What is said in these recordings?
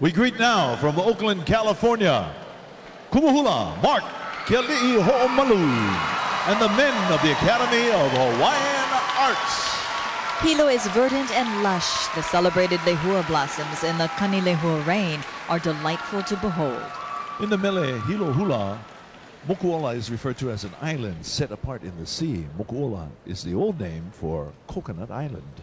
We greet now from Oakland, California, Kumuhula, Mark Keali'i Ho'omalu, and the men of the Academy of Hawaiian Arts. Hilo is verdant and lush. The celebrated lehua blossoms in the Kanilehua rain are delightful to behold. In the Mele Hilo Hula, Mokuola is referred to as an island set apart in the sea. Mokuola is the old name for Coconut Island.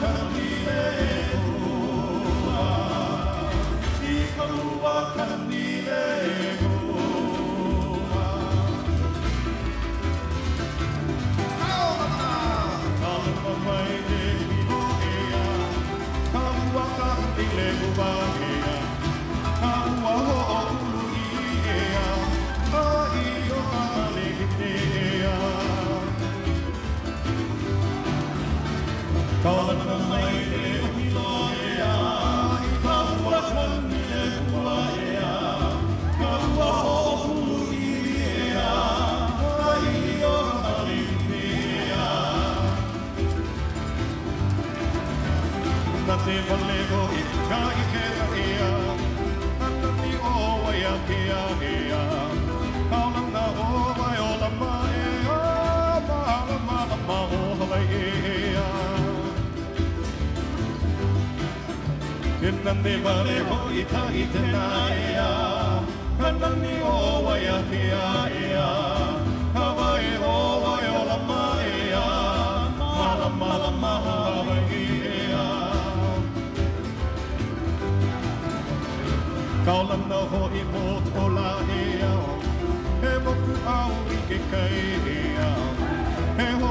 Kanamie e kua I ka lua kanamie Nande vale ho ita ite na ea. Kaulana ho i mō tō la e au, he moku au i ke kai e au, he ho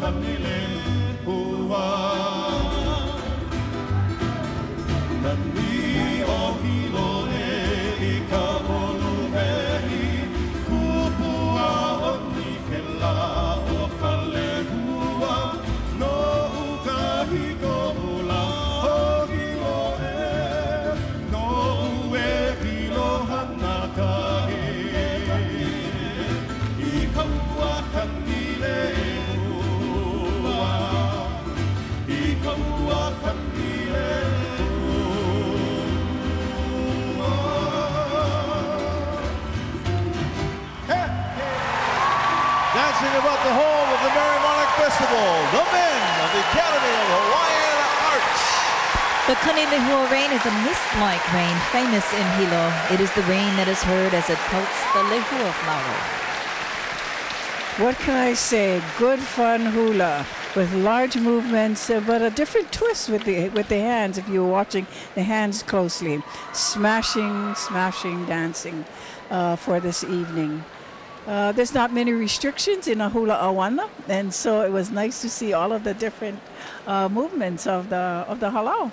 תבני לב. The men of the Academy of Hawaiian Arts. The Kanilehua rain is a mist-like rain famous in Hilo. It is the rain that is heard as it pelts the lehua flower. What can I say? Good fun hula with large movements, uh, but a different twist with the with the hands. If you were watching the hands closely, smashing, smashing, dancing uh, for this evening. Uh, there's not many restrictions in a hula auana, and so it was nice to see all of the different uh, movements of the of the halau.